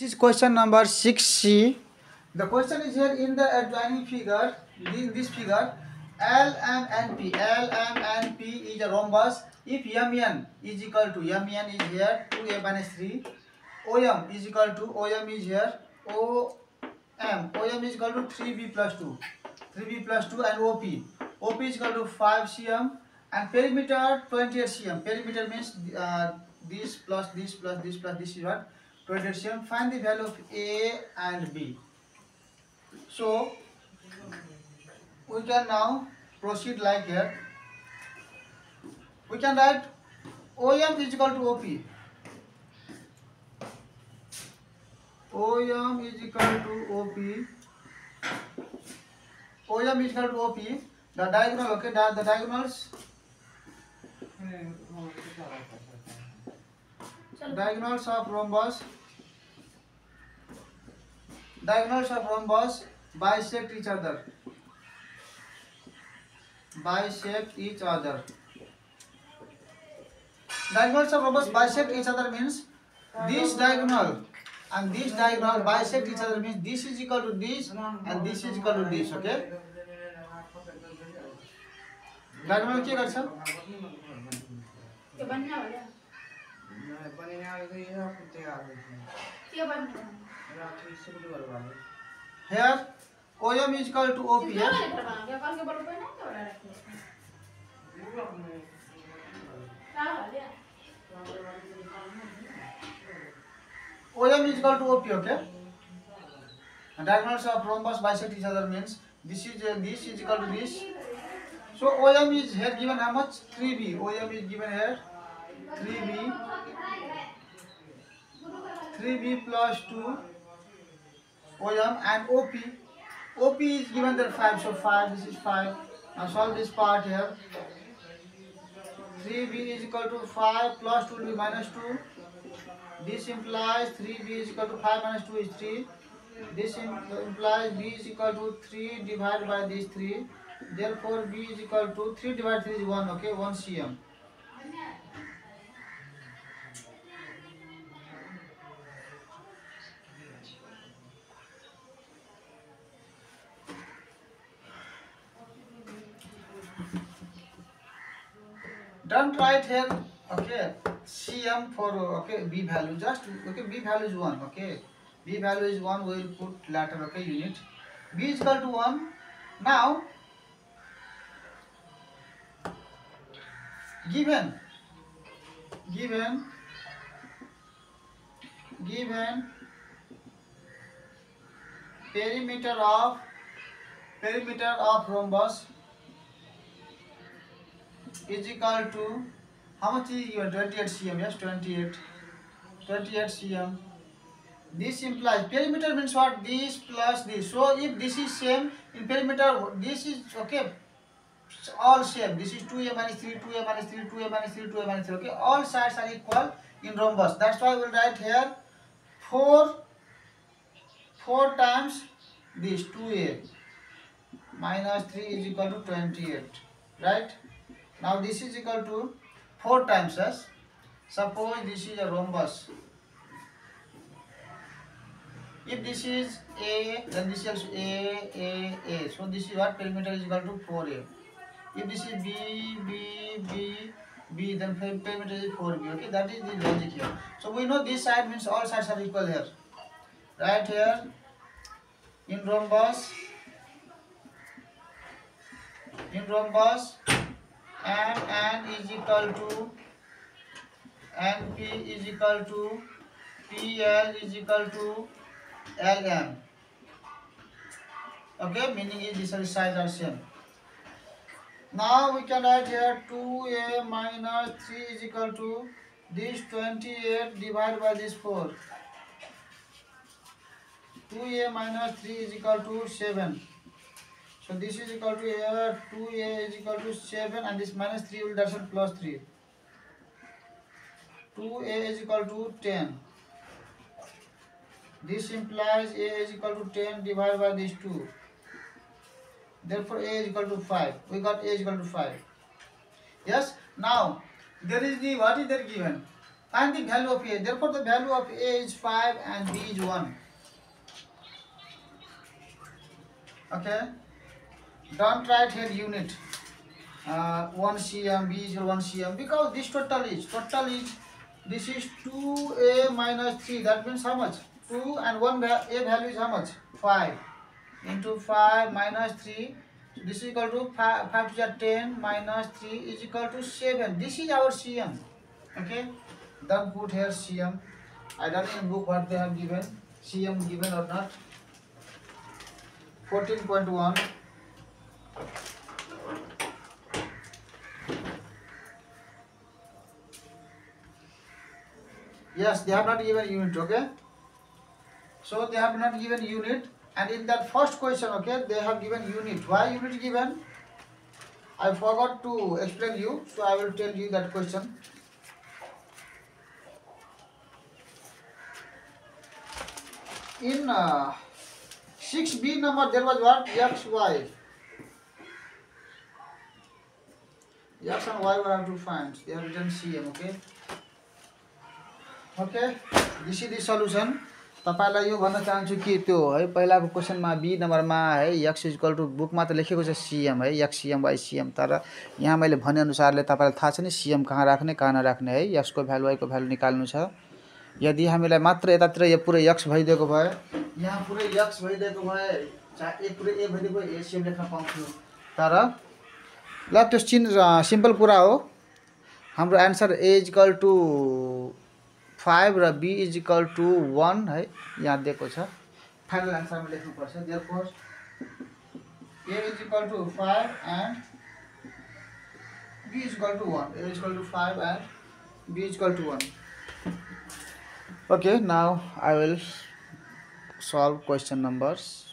This is question number 6C. The question is here in the adjoining figure, in this figure, L M N P. L M N P is a rhombus. If M, N is equal to M, N is here 2M minus 3. M is equal to O, M is here O, M. O, M is equal to 3B plus 2. 3B plus 2 and O, P. O, P is equal to 5 cm and perimeter 28 cm. Perimeter means uh, this plus this plus this plus this is what potassium find the value of a and b so we can now proceed like here we can write om is equal to op om is equal to op om is equal to op the diagonal okay the diagonals diagonals of rhombus diagonals of rhombus bisect each other bisect each other diagonals of rhombus bisect each other means this diagonal and this diagonal bisect each other means this is equal to this and this is equal to this okay diagonal ke garcha नहीं बने आ गई है कुत्ते आ गए क्या बन राखी सुबह भरवा ले here OM is equal to OP है क्या कॉल के बड़ो पे ना क्या रखे क्या हो गया OM is equal to OP, okay? And diagonals of rhombus bisect each other means this is uh, this is equal to this. So OM is here given how much? 3B. OM is given here 3b plus 2 OM and OP. OP is given that 5, so 5, this is 5. Now solve this part here. 3b is equal to 5 plus 2 will be minus 2. This implies 3b is equal to 5 minus 2 is 3. This implies b is equal to 3 divided by this 3. Therefore, b is equal to 3 divided by 3 is 1, okay, 1 cm. don't write here okay cm for okay b value just okay b value is 1 okay b value is 1 we will put later okay unit b is equal to 1 now given given given perimeter of perimeter of rhombus is equal to how much is your 28 cm yes 28 28 cm this implies perimeter means what this plus this so if this is same in perimeter this is okay it's all same this is 2a minus 3 2a minus 3 2a minus 3 2a minus 3 okay all sides are equal in rhombus that's why we'll write here 4 4 times this 2a minus 3 is equal to 28 right Now this is equal to 4 times s. Suppose this is a rhombus. If this is A, then this is A, A, A. So this is what perimeter is equal to 4A. If this is B, B, B, B, then perimeter is 4B. Okay, that is the logic here. So we know this side means all sides are equal here. Right here, in rhombus, in rhombus, and n is equal to NP is equal to PL is equal to LM. Okay, meaning is this is side are same. Now we can write here 2a minus 3 is equal to this 28 divided by this 4. 2a minus 3 is equal to 7. So this is equal to here 2a is equal to 7 and this minus 3 will dash plus 3. 2a is equal to 10. This implies a is equal to 10 divided by these 2. Therefore a is equal to 5. We got a is equal to 5. Yes. Now there is the what is there given? Find the value of a. Therefore the value of a is 5 and b is 1. Okay don't write here unit uh, 1 cm b is 1 cm because this total is total is this is 2a minus 3 that means how much 2 and 1 a value is how much 5 into 5 minus 3 so this is equal to 5, 5 to 10 minus 3 is equal to 7 this is our cm okay then put here cm i don't even book what they have given cm given or not 14.1 yes they have not given unit okay so they have not given unit and in that first question okay they have given unit why unit given I forgot to explain you so I will tell you that question in uh, 6b number there was what x y The x and y have to find They have written CM, okay? Okay this is the solution तपाईँलाई यो भन्न चाहन्छु कि त्यो है पहिलाको क्वेसनमा B नम्बरमा है यक्स इक्वल टु बुकमा त लेखेको छ सिएम है यक्स सिएम वाई सिएम तर यहाँ मैले भनेअनुसारले तपाईँलाई थाहा छ नि सिएम कहाँ राख्ने कहाँ नराख्ने है यक्सको भ्यालु भ्यालु निकाल्नु छ यदि हामीलाई मात्र यतातिर यो पुरै यक्स भइदिएको भए यहाँ पुरै यक्स भइदिएको भए चाहे ए पुरै ए भइदिएको ए सिएम लेख्न पाउँछु तर ल त्यो सिन सिम्पल कुरा हो हाम्रो answer A is equal to five raw B is equal to one है यहाँ दिएको छ फाइनल एन्सरमा लेख्नुपर्छ therefore A is equal to five and B is equal to one A is equal to five and B is equal to one okay now I will solve question numbers